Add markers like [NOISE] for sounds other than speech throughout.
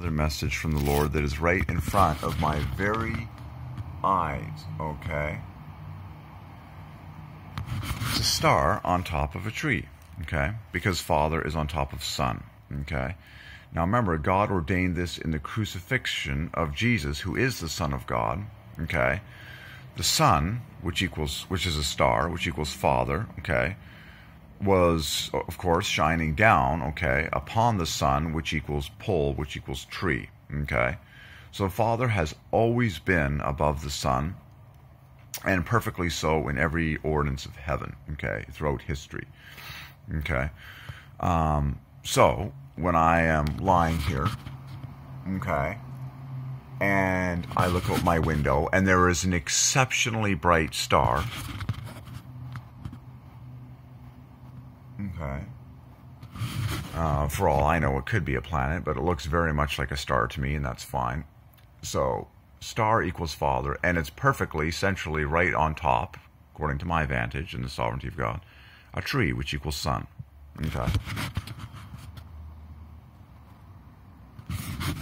Another message from the Lord that is right in front of my very eyes, okay? It's a star on top of a tree, okay? Because Father is on top of Son, okay? Now remember, God ordained this in the crucifixion of Jesus, who is the Son of God, okay? The Son, which equals, which is a star, which equals Father, okay? Was, of course, shining down, okay, upon the Son, which equals pole, which equals tree, okay? So the Father has always been above the sun, and perfectly so in every ordinance of heaven, okay, throughout history, okay? Um, so when I am lying here, okay, and I look out my window, and there is an exceptionally bright star, Okay. Uh, for all I know, it could be a planet, but it looks very much like a star to me, and that's fine. So, star equals father, and it's perfectly, centrally, right on top, according to my vantage and the sovereignty of God, a tree, which equals son. Okay.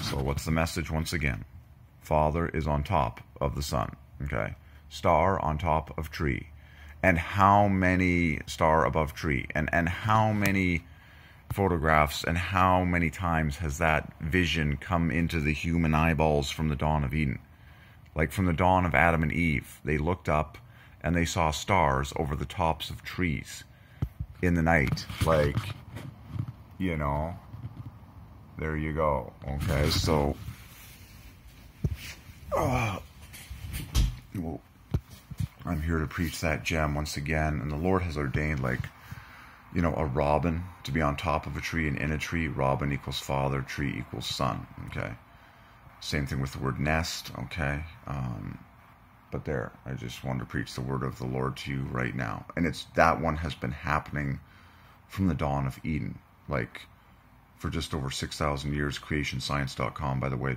So, what's the message once again? Father is on top of the son. Okay. Star on top of tree and how many star above tree? And and how many photographs and how many times has that vision come into the human eyeballs from the dawn of Eden? Like from the dawn of Adam and Eve they looked up and they saw stars over the tops of trees in the night. Like you know there you go okay? So uh, I'm here to preach that gem once again. And the Lord has ordained, like, you know, a robin to be on top of a tree and in a tree. Robin equals father, tree equals son. Okay. Same thing with the word nest. Okay. Um, but there, I just wanted to preach the word of the Lord to you right now. And it's that one has been happening from the dawn of Eden, like for just over 6,000 years. CreationScience.com, by the way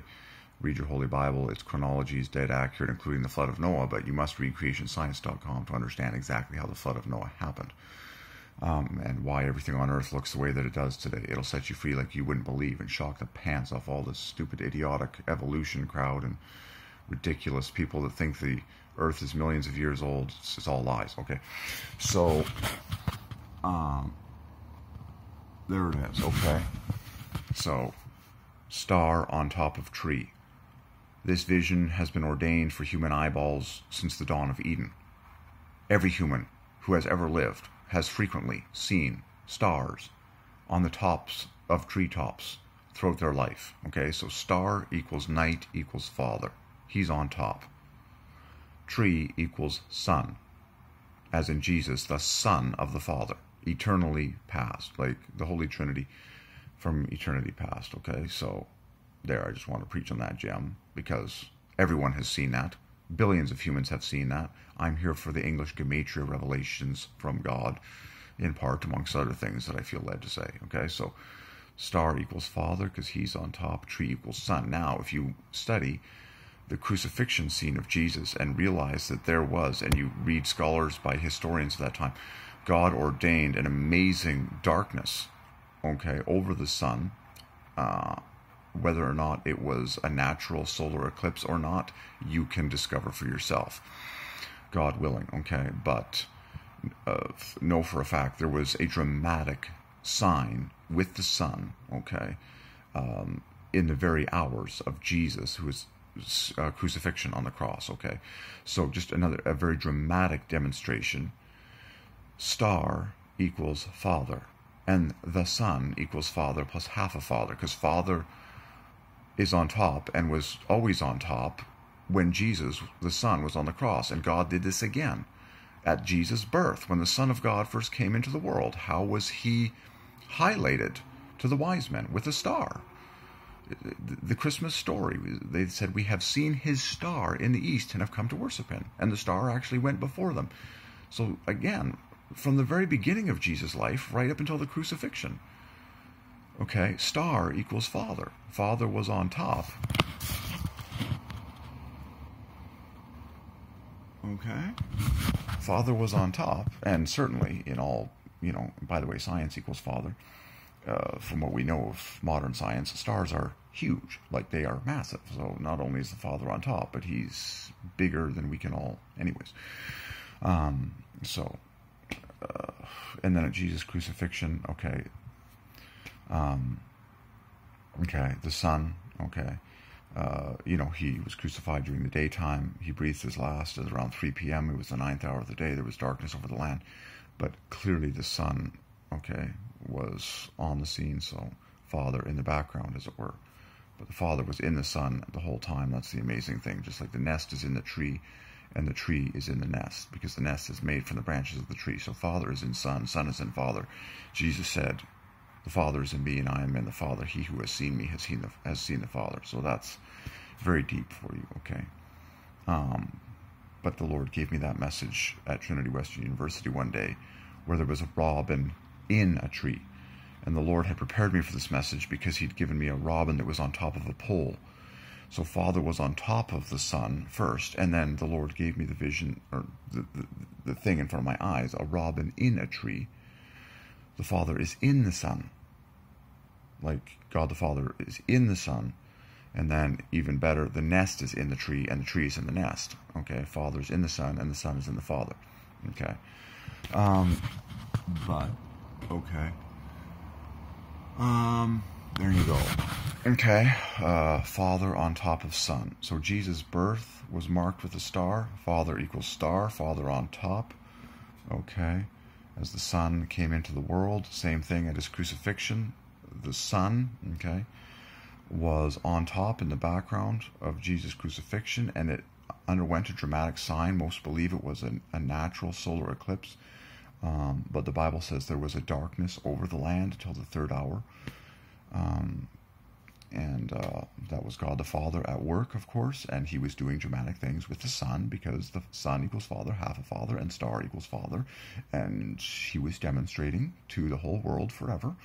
read your Holy Bible. Its chronology is dead accurate, including the flood of Noah, but you must read creationscience.com to understand exactly how the flood of Noah happened um, and why everything on earth looks the way that it does today. It'll set you free like you wouldn't believe and shock the pants off all this stupid, idiotic evolution crowd and ridiculous people that think the earth is millions of years old. It's, it's all lies, okay? So, um, there it is, okay? So, star on top of tree. This vision has been ordained for human eyeballs since the dawn of Eden. Every human who has ever lived has frequently seen stars on the tops of treetops throughout their life. Okay, so star equals night equals father. He's on top. Tree equals son, as in Jesus, the Son of the Father, eternally past, like the Holy Trinity from eternity past. Okay, so there, I just want to preach on that gem because everyone has seen that. Billions of humans have seen that. I'm here for the English Gematria revelations from God, in part, amongst other things that I feel led to say. Okay, so star equals father because he's on top, tree equals son. Now, if you study the crucifixion scene of Jesus and realize that there was, and you read scholars by historians of that time, God ordained an amazing darkness, okay, over the sun. Uh, whether or not it was a natural solar eclipse or not, you can discover for yourself. God willing, okay? But uh, know for a fact there was a dramatic sign with the sun, okay, um, in the very hours of Jesus, who was uh, crucifixion on the cross, okay? So just another, a very dramatic demonstration. Star equals father, and the son equals father plus half a father, because father is on top and was always on top when Jesus, the Son, was on the cross. And God did this again at Jesus' birth. When the Son of God first came into the world, how was he highlighted to the wise men with a star? The Christmas story, they said, We have seen his star in the east and have come to worship him. And the star actually went before them. So, again, from the very beginning of Jesus' life, right up until the crucifixion, Okay, star equals father. Father was on top. Okay. Father was on top, and certainly in all, you know, by the way, science equals father. Uh, from what we know of modern science, stars are huge, like they are massive. So not only is the Father on top, but he's bigger than we can all, anyways. Um, so, uh, and then at Jesus' crucifixion, okay, um, okay, the Son, okay, uh, you know, he was crucified during the daytime. He breathed his last at around 3 p.m. It was the ninth hour of the day. There was darkness over the land. But clearly the Son, okay, was on the scene. So, Father in the background, as it were. But the Father was in the Son the whole time. That's the amazing thing. Just like the nest is in the tree and the tree is in the nest because the nest is made from the branches of the tree. So, Father is in Son, Son is in Father. Jesus said, the Father is in me, and I am in the Father. He who has seen me has seen the has seen the Father. So that's very deep for you, okay? Um, but the Lord gave me that message at Trinity Western University one day, where there was a robin in a tree, and the Lord had prepared me for this message because He'd given me a robin that was on top of a pole. So Father was on top of the Son first, and then the Lord gave me the vision or the, the, the thing in front of my eyes, a robin in a tree the Father is in the Son. Like God the Father is in the Son. And then, even better, the nest is in the tree and the tree is in the nest. Okay, Father's in the Son and the Son is in the Father. Okay. Um, but, okay. Um, there you go. Okay, uh, Father on top of Son. So Jesus' birth was marked with a star. Father equals star. Father on top. Okay as the Son came into the world. Same thing at his crucifixion. The Son, okay, was on top in the background of Jesus' crucifixion, and it underwent a dramatic sign. Most believe it was a, a natural solar eclipse, um, but the Bible says there was a darkness over the land until the third hour. Um, and uh, that was God the Father at work, of course, and he was doing dramatic things with the Son because the Son equals Father, half a Father, and star equals Father, and he was demonstrating to the whole world forever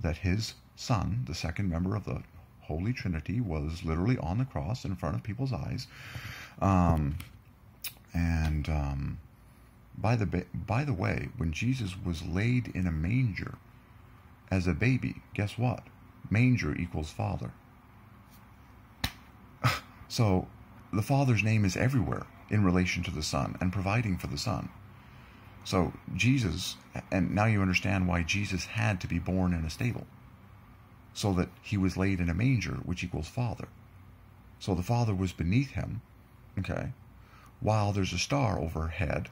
that his Son, the second member of the Holy Trinity, was literally on the cross in front of people's eyes, um, and um, by the by the way, when Jesus was laid in a manger as a baby, guess what? Manger equals Father. [SIGHS] So the Father's name is everywhere in relation to the Son and providing for the Son. So Jesus, and now you understand why Jesus had to be born in a stable. So that he was laid in a manger, which equals Father. So the Father was beneath him, okay, while there's a star overhead,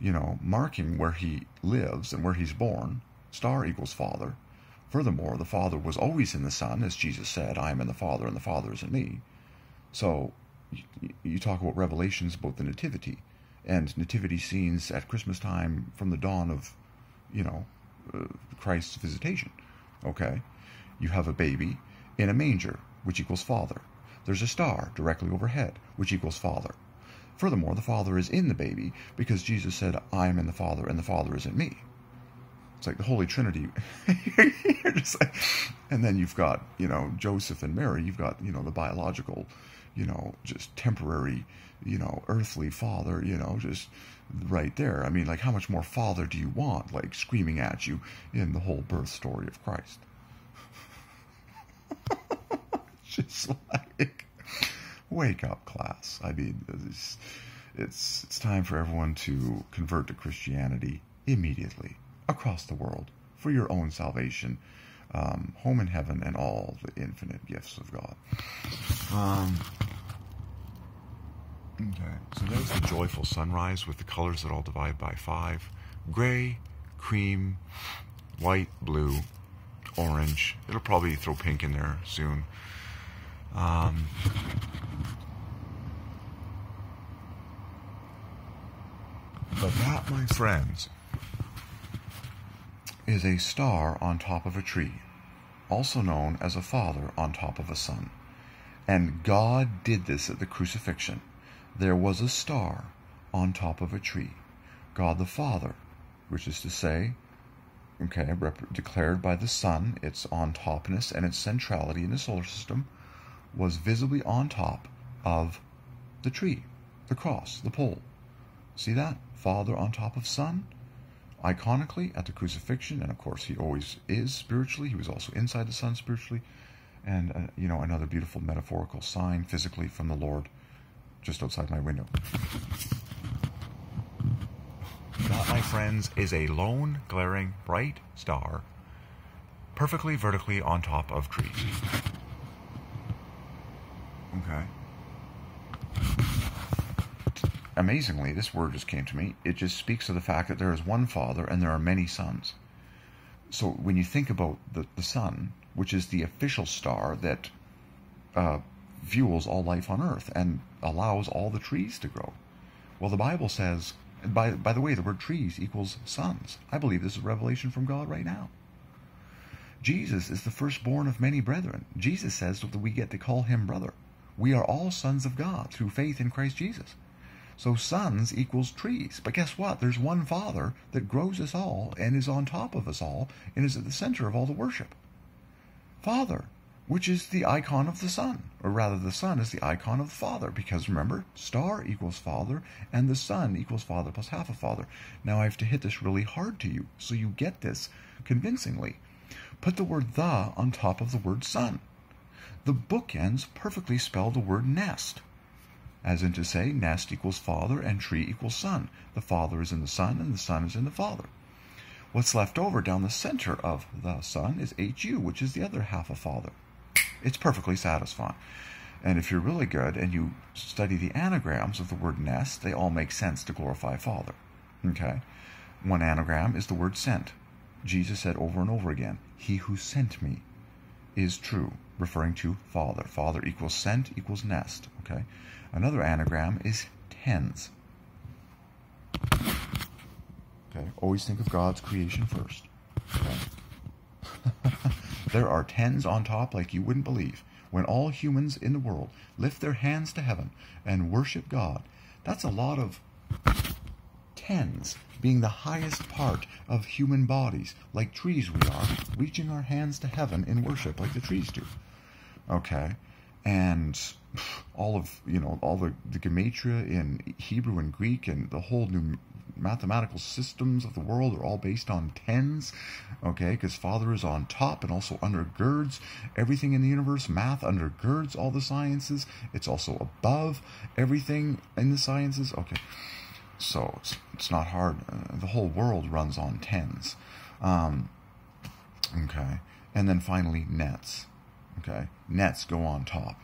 you know, marking where he lives and where he's born. Star equals Father. Furthermore, the Father was always in the Son, as Jesus said, I am in the Father, and the Father is in me. So, you talk about revelations about the Nativity, and nativity scenes at Christmas time from the dawn of, you know, uh, Christ's visitation. Okay? You have a baby in a manger, which equals Father. There's a star directly overhead, which equals Father. Furthermore, the Father is in the baby because Jesus said, I am in the Father, and the Father is in me. It's like the Holy Trinity. [LAUGHS] like, and then you've got, you know, Joseph and Mary. You've got, you know, the biological, you know, just temporary, you know, earthly father, you know, just right there. I mean, like, how much more father do you want, like, screaming at you in the whole birth story of Christ? [LAUGHS] just like, wake up, class. I mean, it's, it's, it's time for everyone to convert to Christianity immediately across the world for your own salvation, um, home in heaven, and all the infinite gifts of God. Um, okay, so there's the joyful sunrise with the colors that all divide by five gray, cream, white, blue, orange. It'll probably throw pink in there soon. Um, but that, my friends, is a star on top of a tree, also known as a father on top of a son. And God did this at the crucifixion. There was a star on top of a tree. God the Father, which is to say, okay, declared by the Son, its on topness and its centrality in the solar system, was visibly on top of the tree, the cross, the pole. See that? Father on top of Son? Iconically at the crucifixion, and of course he always is spiritually. He was also inside the Son spiritually. and uh, you know another beautiful metaphorical sign physically from the Lord just outside my window. That, my friends, is a lone, glaring, bright star, perfectly vertically on top of trees. Okay. Amazingly, this word just came to me. It just speaks of the fact that there is one Father and there are many sons. So when you think about the, the sun, which is the official star that uh, fuels all life on earth and allows all the trees to grow. Well, the Bible says, by, by the way, the word trees equals sons. I believe this is revelation from God right now. Jesus is the firstborn of many brethren. Jesus says that we get to call him brother. We are all sons of God through faith in Christ Jesus. So sons equals trees. But guess what? There's one Father that grows us all and is on top of us all and is at the center of all the worship. Father, which is the icon of the Son, or rather, the Son is the icon of the Father, because remember, star equals Father, and the Son equals Father plus half a Father. Now I have to hit this really hard to you, so you get this convincingly. Put the word the on top of the word Son. The bookends perfectly spell the word nest, as in to say, nest equals Father and tree equals Son. The Father is in the Son, and the Son is in the Father. What's left over down the center of the Son is HU, which is the other half of Father. It's perfectly satisfying. And if you're really good and you study the anagrams of the word nest, they all make sense to glorify Father. Okay? One anagram is the word sent. Jesus said over and over again, He who sent me is true, referring to Father. Father equals sent equals nest. Okay? Another anagram is tens. Okay? Always think of God's creation first. Okay? [LAUGHS] there are tens on top like you wouldn't believe. When all humans in the world lift their hands to heaven and worship God, that's a lot of tens being the highest part of human bodies, like trees we are, reaching our hands to heaven in worship like the trees do. Okay? And all of, you know, all the, the gematria in Hebrew and Greek and the whole new mathematical systems of the world are all based on tens, okay? Because Father is on top and also undergirds everything in the universe. Math undergirds all the sciences. It's also above everything in the sciences. Okay, so it's, it's not hard. Uh, the whole world runs on tens. Um, okay, and then finally nets. Okay, nets go on top.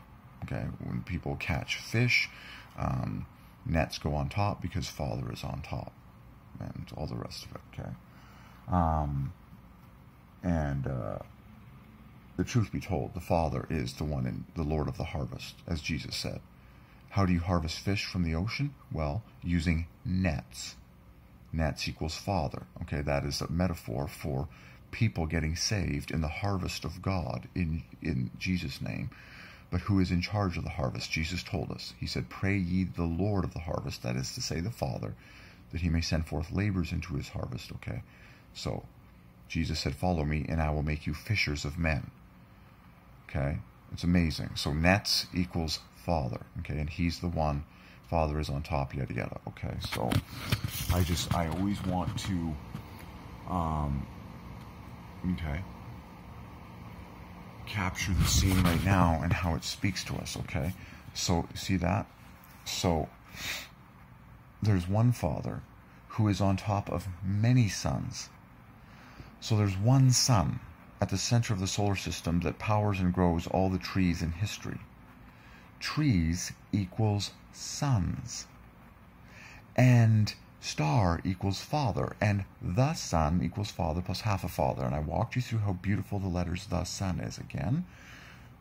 Okay, when people catch fish. Um, nets go on top because Father is on top and all the rest of it. Okay, um, and uh, the truth be told, the Father is the one in the Lord of the harvest, as Jesus said. How do you harvest fish from the ocean? Well, using nets. Nets equals Father. Okay, that is a metaphor for people getting saved in the harvest of God in in Jesus' name. But who is in charge of the harvest? Jesus told us. He said, Pray ye the Lord of the harvest, that is to say, the Father, that he may send forth laborers into his harvest. Okay? So, Jesus said, Follow me, and I will make you fishers of men. Okay? It's amazing. So, nets equals Father. Okay? And he's the one. Father is on top, yada yada. Okay? So, I just, I always want to, um, okay? capture the scene right now and how it speaks to us, okay? So, see that? So, there's one Father who is on top of many sons. So, there's one Sun at the center of the solar system that powers and grows all the trees in history. Trees equals suns. And star equals father, and the Son equals father plus half a father. And I walked you through how beautiful the letters the Son is again.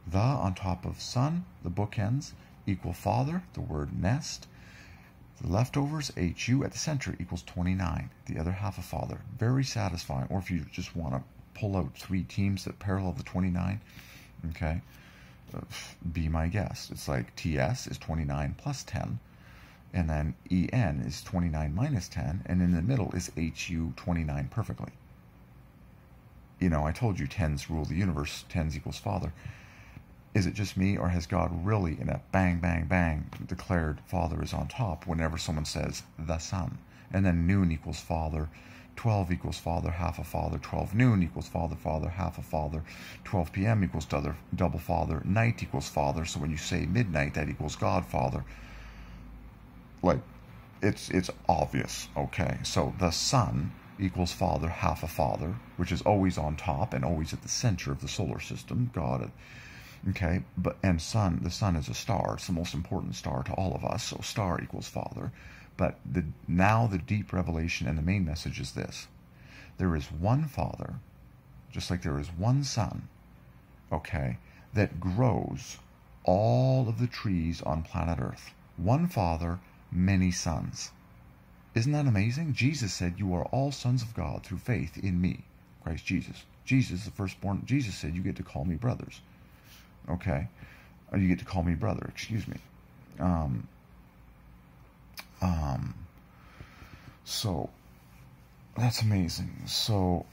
The on top of Son, the bookends, equal father, the word nest. The leftovers, HU at the center equals 29, the other half a father. Very satisfying. Or if you just want to pull out three teams that parallel the 29, okay, uh, be my guest. It's like TS is 29 plus 10 and then En is 29 minus 10, and in the middle is HU 29 perfectly. You know, I told you tens rule the universe, tens equals Father. Is it just me, or has God really, in a bang, bang, bang, declared Father is on top whenever someone says the Son? And then noon equals Father, 12 equals father, half a father. 12 noon equals father, father, half a father. 12 p.m. equals double, father. Night equals father. So when you say midnight, that equals godfather. Like, it's it's obvious. Okay, so the sun equals father, half a father, which is always on top and always at the center of the solar system. God. Okay, but and sun, the sun is a star. It's the most important star to all of us. So star equals father. But the, now the deep revelation and the main message is this there is one Father, just like there is one Son, okay, that grows all of the trees on planet Earth. One Father, many sons. Isn't that amazing? Jesus said, You are all sons of God through faith in me, Christ Jesus. Jesus, the firstborn, Jesus said, You get to call me brothers. Okay? Or you get to call me brother, excuse me. Um, um, so that's amazing. So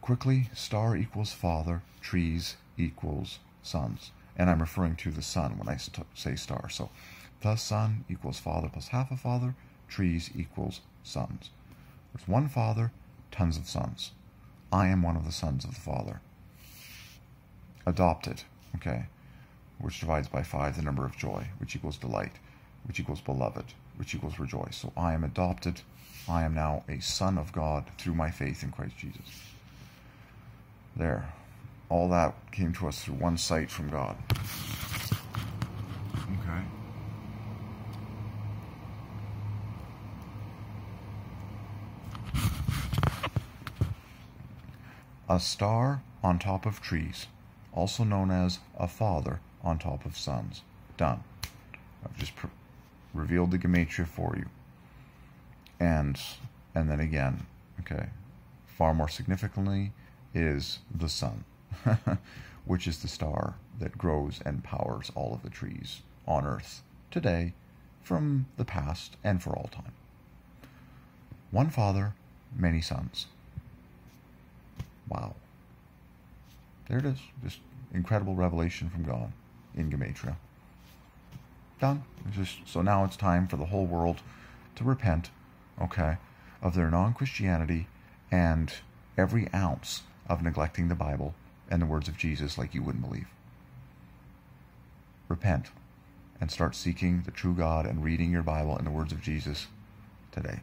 quickly, star equals father, trees equals sons. And I'm referring to the sun when I say star. So the son equals father plus half a father, trees equals sons. There's one father, tons of sons. I am one of the sons of the father. Adopted, okay, which divides by five the number of joy, which equals delight, which equals beloved, which equals rejoice. So I am adopted. I am now a son of God through my faith in Christ Jesus. There. All that came to us through one sight from God. Okay. A star on top of trees, also known as a father on top of sons. Done. I've just revealed the gematria for you. And and then again, okay, far more significantly is the sun, [LAUGHS] which is the star that grows and powers all of the trees on earth today, from the past and for all time. One father, many sons. Wow. There it is. Just incredible revelation from God in Gematria. Done. Just, so now it's time for the whole world to repent, okay, of their non Christianity and every ounce of neglecting the Bible and the words of Jesus like you wouldn't believe. Repent and start seeking the true God and reading your Bible and the words of Jesus today.